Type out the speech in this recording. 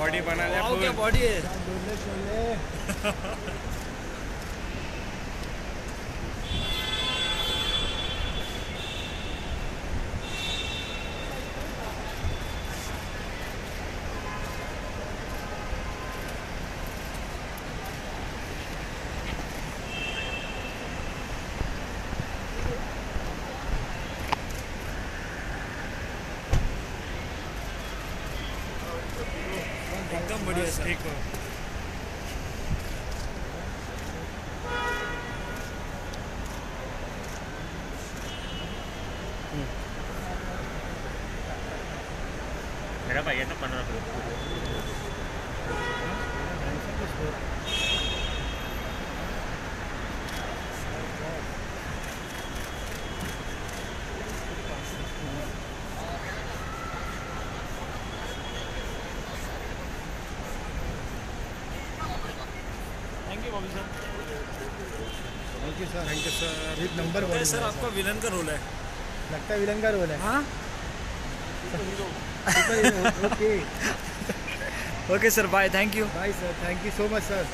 Body बना लिया body है? एकदम बढ़िया सर ठीक हो मेरा भाई है ना thank you sir thank you sir number sir आपका विलन का रोल है। लगता है विलन का रोल है। हाँ? Okay okay sir bye thank you bye sir thank you so much sir